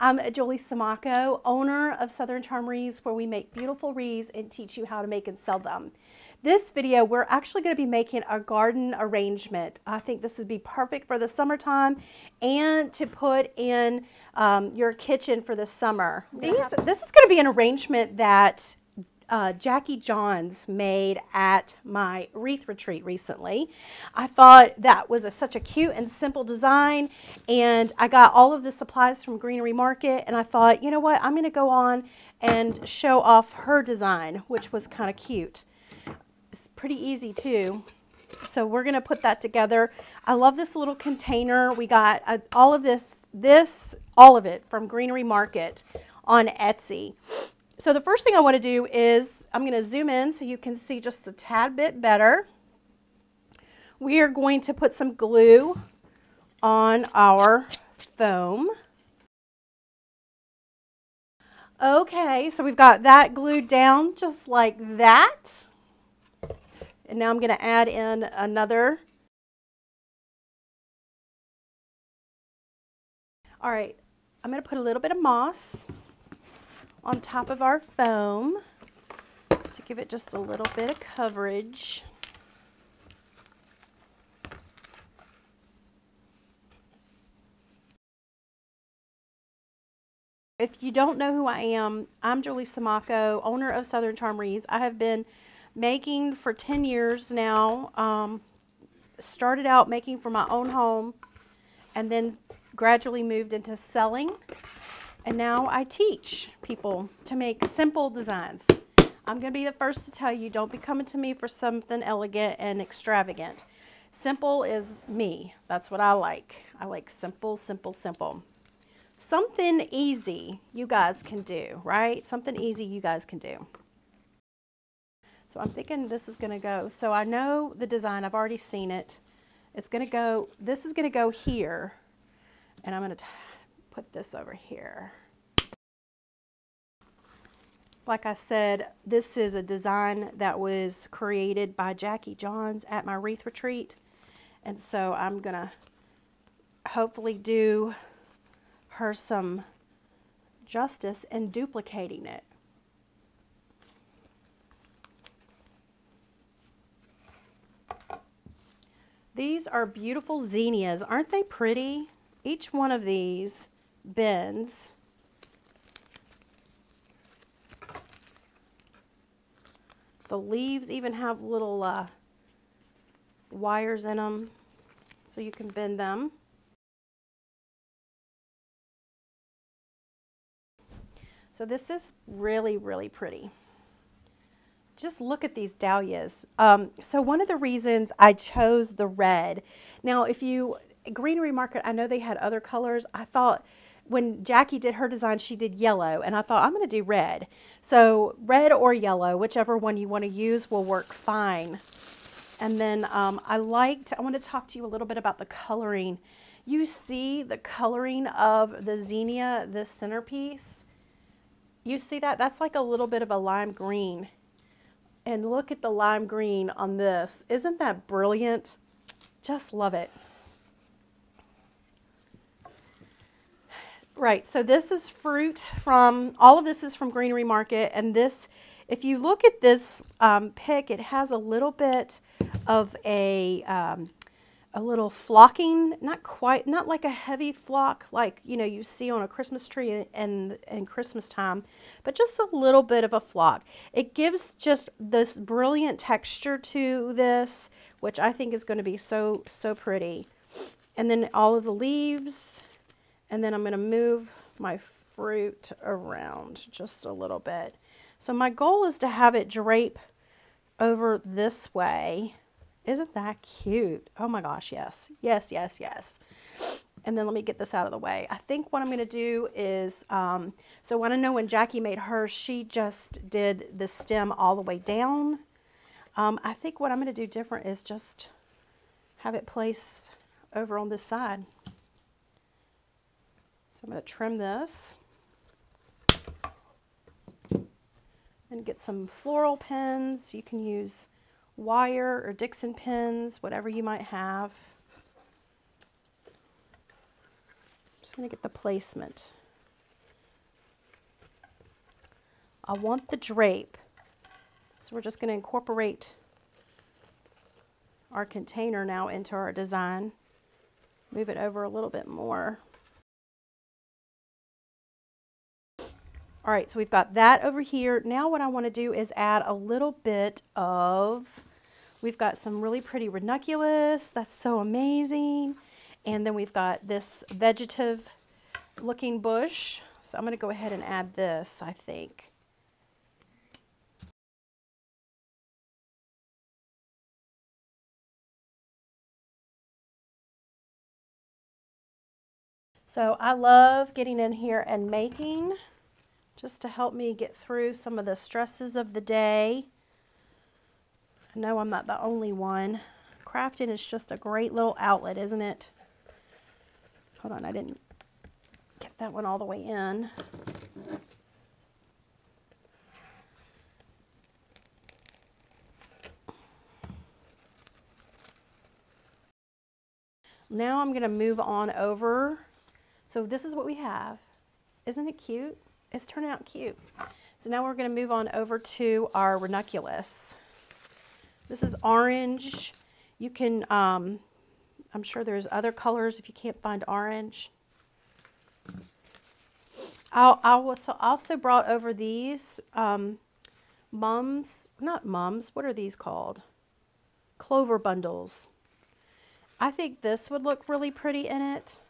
I'm Julie Siomacco, owner of Southern Charm Wreaths, where we make beautiful wreaths and teach you how to make and sell them. This video, we're actually going to be making a garden arrangement. I think this would be perfect for the summertime and to put in um, your kitchen for the summer. These, this is going to be an arrangement that uh, Jackie Johns made at my wreath retreat recently. I thought that was a, such a cute and simple design, and I got all of the supplies from Greenery Market, and I thought, you know what, I'm going to go on and show off her design, which was kind of cute. It's pretty easy too. So we're going to put that together. I love this little container. We got uh, all of this, this, all of it from Greenery Market on Etsy. So the first thing I want to do is I'm going to zoom in so you can see just a tad bit better. We are going to put some glue on our foam. Okay, so we've got that glued down just like that. And now I'm going to add in another. All right, I'm going to put a little bit of moss on top of our foam to give it just a little bit of coverage. If you don't know who I am, I'm Julie Siomacco, owner of Southern Charm. I have been making for 10 years now. Um, started out making for my own home and then gradually moved into selling and now I teach people to make simple designs. I'm going to be the first to tell you don't be coming to me for something elegant and extravagant. Simple is me. That's what I like. I like simple, simple, simple. Something easy you guys can do, right? Something easy you guys can do. So I'm thinking this is going to go. So I know the design. I've already seen it. It's going to go, this is going to go here. And I'm going to put this over here. Like I said, this is a design that was created by Jackie Johns at my wreath retreat. And so I'm going to hopefully do her some justice in duplicating it. These are beautiful zinnias. Aren't they pretty? Each one of these bends. The leaves even have little uh, wires in them so you can bend them. So this is really, really pretty. Just look at these dahlias. Um, so one of the reasons I chose the red, now if you, Greenery Market, I know they had other colors. I thought when Jackie did her design, she did yellow, and I thought I'm going to do red. So red or yellow, whichever one you want to use will work fine. And then um, I liked, I want to talk to you a little bit about the coloring. You see the coloring of the zinnia, this centerpiece? You see that? That's like a little bit of a lime green. And look at the lime green on this. Isn't that brilliant? Just love it. Right, so this is fruit from, all of this is from Greenery Market, and this, if you look at this um, pick, it has a little bit of a, um, a little flocking, not quite, not like a heavy flock like, you know, you see on a Christmas tree and, and Christmas time, but just a little bit of a flock. It gives just this brilliant texture to this, which I think is going to be so, so pretty. And then all of the leaves, and then I'm going to move my fruit around just a little bit. So my goal is to have it drape over this way. Isn't that cute? Oh my gosh, yes. Yes, yes, yes. And then let me get this out of the way. I think what I'm going to do is, um, so I know when Jackie made hers, she just did the stem all the way down. Um, I think what I'm going to do different is just have it placed over on this side. I'm going to trim this and get some floral pins. You can use wire or Dixon pins, whatever you might have. I'm just going to get the placement I want the drape. So we're just going to incorporate our container now into our design. Move it over a little bit more. All right, so we've got that over here. Now what I want to do is add a little bit of, we've got some really pretty ranunculus. That's so amazing. And then we've got this vegetative looking bush. So I'm going to go ahead and add this, I think. So I love getting in here and making just to help me get through some of the stresses of the day. I know I'm not the only one. Crafting is just a great little outlet, isn't it? Hold on, I didn't get that one all the way in. Now I'm going to move on over so this is what we have. Isn't it cute? It's turning out cute. So now we're going to move on over to our ranunculus. This is orange. You can, um, I'm sure there's other colors if you can't find orange. I also, also brought over these um, mums, not mums, what are these called? Clover bundles. I think this would look really pretty in it.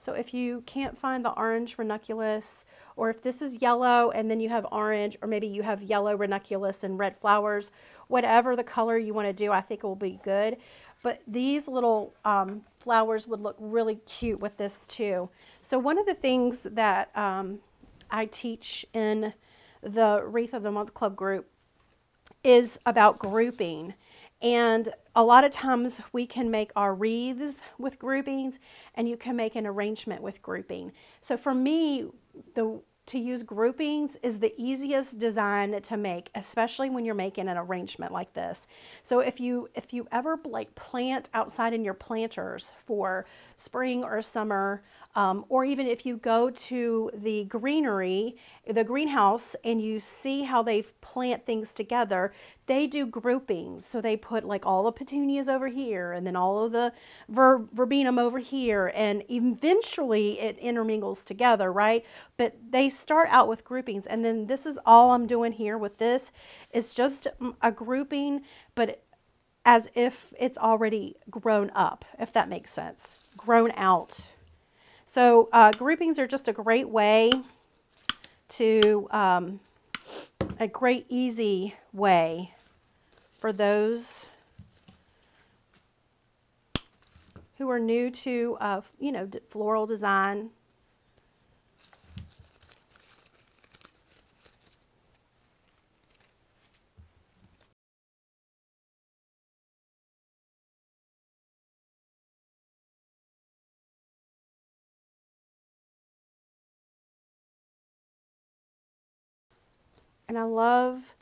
So if you can't find the orange ranunculus, or if this is yellow and then you have orange, or maybe you have yellow ranunculus and red flowers, whatever the color you want to do, I think it will be good. But these little um, flowers would look really cute with this too. So one of the things that um, I teach in the Wreath of the Month Club group is about grouping. And a lot of times we can make our wreaths with groupings and you can make an arrangement with grouping. So for me, the to use groupings is the easiest design to make, especially when you're making an arrangement like this. So if you if you ever like plant outside in your planters for spring or summer, um, or even if you go to the greenery, the greenhouse, and you see how they plant things together, they do groupings. So they put like all the petunias over here and then all of the ver verbenum over here, and eventually it intermingles together, right? But they start out with groupings, and then this is all I'm doing here with this. It's just a grouping, but as if it's already grown up, if that makes sense, grown out. So uh, groupings are just a great way to, um, a great easy way for those who are new to, uh, you know, floral design. And I love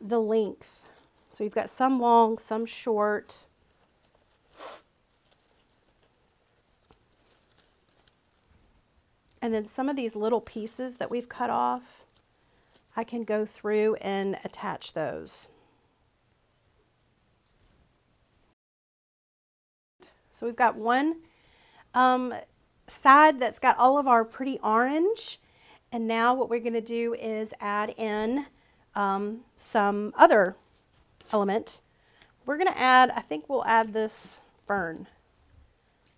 the length. So you've got some long, some short. And then some of these little pieces that we've cut off, I can go through and attach those. So we've got one um, side that's got all of our pretty orange and now what we're going to do is add in um, some other element. We're going to add, I think we'll add this fern.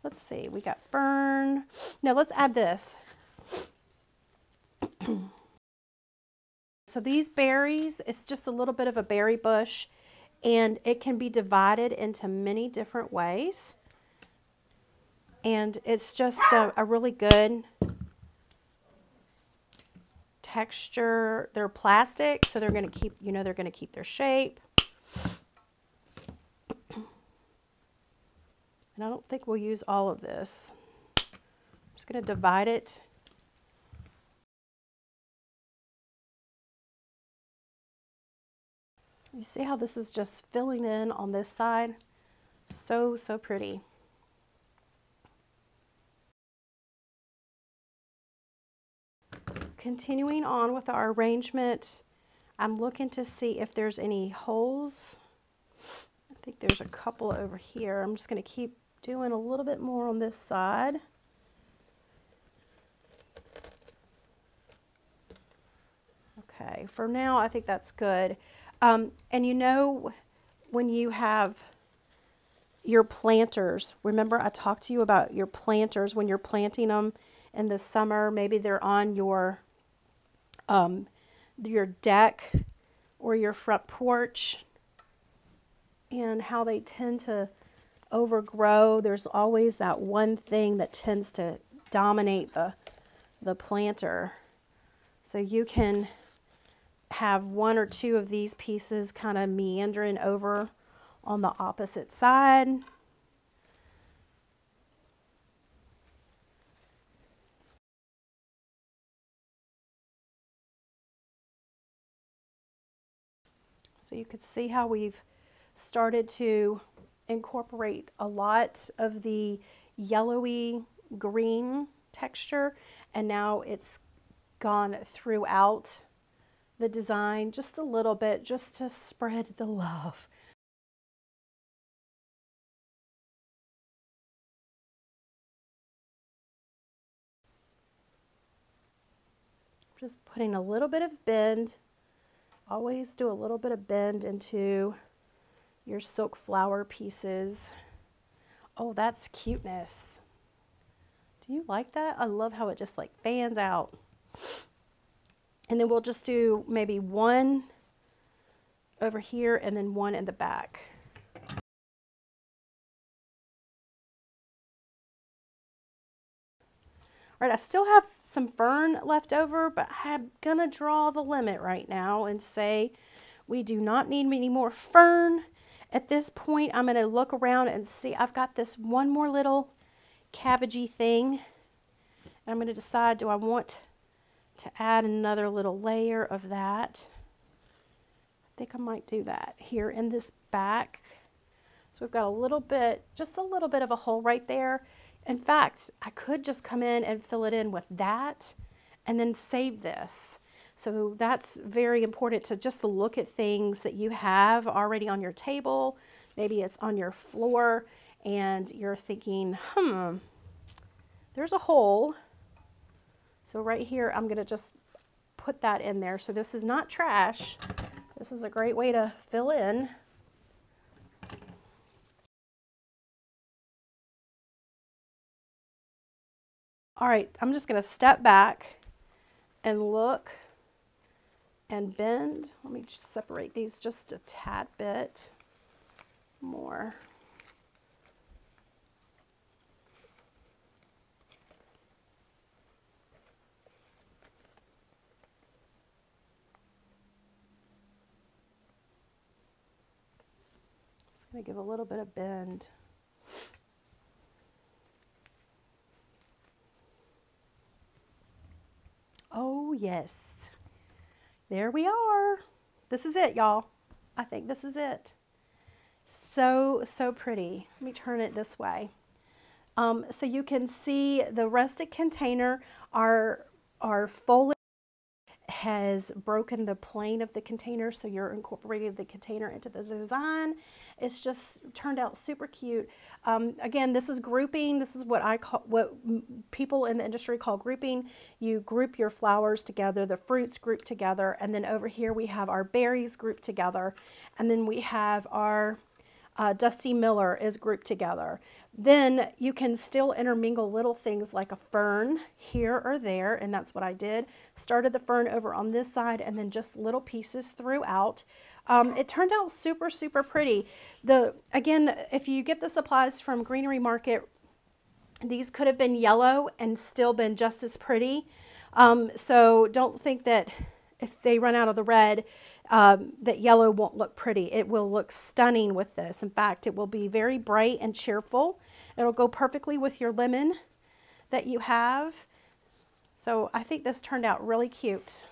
Let's see, we got fern. No, let's add this. so these berries, it's just a little bit of a berry bush and it can be divided into many different ways. And it's just a, a really good texture. They're plastic, so they're going to keep, you know, they're going to keep their shape. And I don't think we'll use all of this. I'm just going to divide it. You see how this is just filling in on this side? So, so pretty. Continuing on with our arrangement, I'm looking to see if there's any holes. I think there's a couple over here. I'm just going to keep doing a little bit more on this side. Okay, for now I think that's good. Um, and you know when you have your planters, remember I talked to you about your planters when you're planting them in the summer, maybe they're on your um, your deck or your front porch and how they tend to overgrow. There's always that one thing that tends to dominate the, the planter. So you can have one or two of these pieces kind of meandering over on the opposite side. So you could see how we've started to incorporate a lot of the yellowy green texture and now it's gone throughout the design just a little bit just to spread the love. Just putting a little bit of bend always do a little bit of bend into your silk flower pieces. Oh, that's cuteness. Do you like that? I love how it just like fans out. And then we'll just do maybe one over here and then one in the back. All right, I still have some fern left over, but I'm going to draw the limit right now and say we do not need any more fern. At this point, I'm going to look around and see. I've got this one more little cabbagey thing. And I'm going to decide, do I want to add another little layer of that? I think I might do that here in this back. So we've got a little bit, just a little bit of a hole right there. In fact, I could just come in and fill it in with that and then save this. So that's very important to just look at things that you have already on your table. Maybe it's on your floor and you're thinking, hmm, there's a hole. So right here, I'm going to just put that in there. So this is not trash. This is a great way to fill in. All right, I'm just going to step back and look and bend. Let me separate these just a tad bit more. Just going to give a little bit of bend. Oh, yes. There we are. This is it, y'all. I think this is it. So, so pretty. Let me turn it this way. Um, so you can see the rustic container, our, our foliage has broken the plane of the container so you're incorporating the container into the design. It's just turned out super cute. Um, again this is grouping. This is what I call what people in the industry call grouping. You group your flowers together the fruits group together and then over here we have our berries grouped together and then we have our uh, Dusty Miller is grouped together. Then you can still intermingle little things like a fern here or there, and that's what I did. Started the fern over on this side and then just little pieces throughout. Um, it turned out super, super pretty. The Again, if you get the supplies from Greenery Market, these could have been yellow and still been just as pretty. Um, so don't think that if they run out of the red, um, that yellow won't look pretty. It will look stunning with this. In fact, it will be very bright and cheerful. It'll go perfectly with your lemon that you have. So I think this turned out really cute.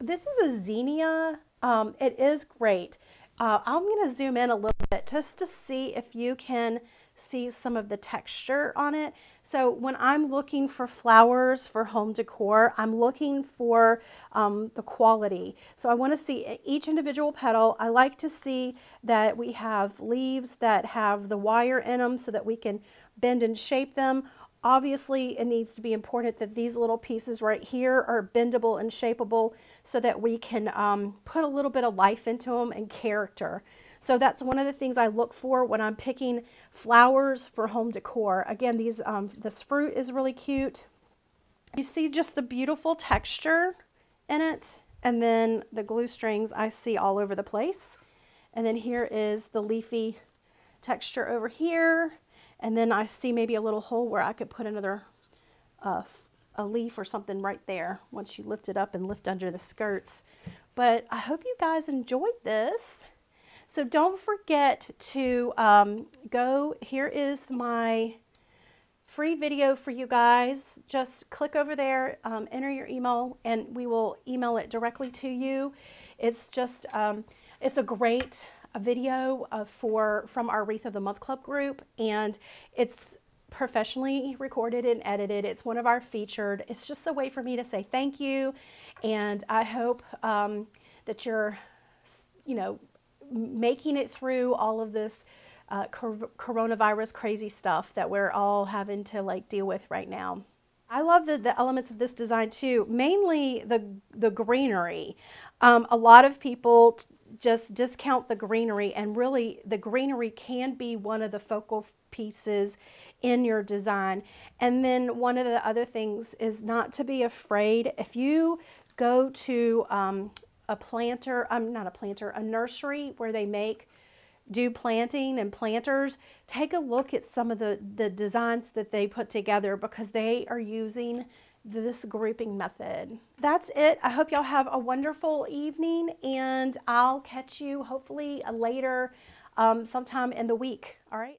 This is a zinnia. Um, it is great. Uh, I'm going to zoom in a little bit just to see if you can see some of the texture on it. So when I'm looking for flowers for home decor, I'm looking for um, the quality. So I want to see each individual petal. I like to see that we have leaves that have the wire in them so that we can bend and shape them. Obviously, it needs to be important that these little pieces right here are bendable and shapeable so that we can um, put a little bit of life into them and character. So that's one of the things I look for when I'm picking flowers for home decor. Again, these um, this fruit is really cute. You see just the beautiful texture in it. And then the glue strings I see all over the place. And then here is the leafy texture over here. And then I see maybe a little hole where I could put another uh, a leaf or something right there once you lift it up and lift under the skirts. But I hope you guys enjoyed this. So don't forget to um, go, here is my free video for you guys. Just click over there, um, enter your email, and we will email it directly to you. It's just, um, it's a great a video uh, for from our Wreath of the Month Club group, and it's professionally recorded and edited. It's one of our featured. It's just a way for me to say thank you, and I hope um, that you're, you know, making it through all of this uh, coronavirus crazy stuff that we're all having to like deal with right now. I love the, the elements of this design too, mainly the, the greenery. Um, a lot of people just discount the greenery and really the greenery can be one of the focal pieces in your design. And then one of the other things is not to be afraid. If you go to um, a planter, I'm um, not a planter, a nursery where they make do planting and planters, take a look at some of the, the designs that they put together because they are using this grouping method. That's it. I hope y'all have a wonderful evening and I'll catch you hopefully later um, sometime in the week. All right.